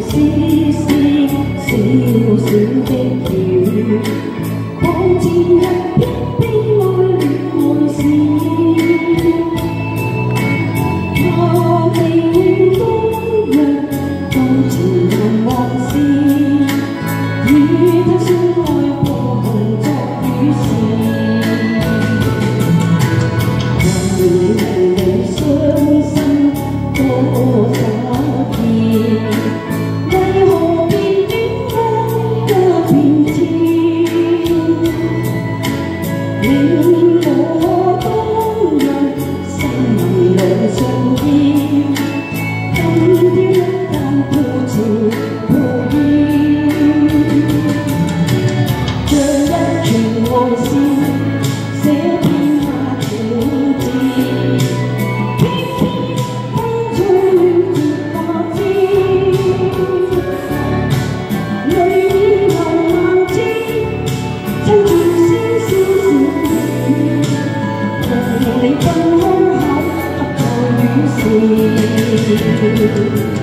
Sim. you.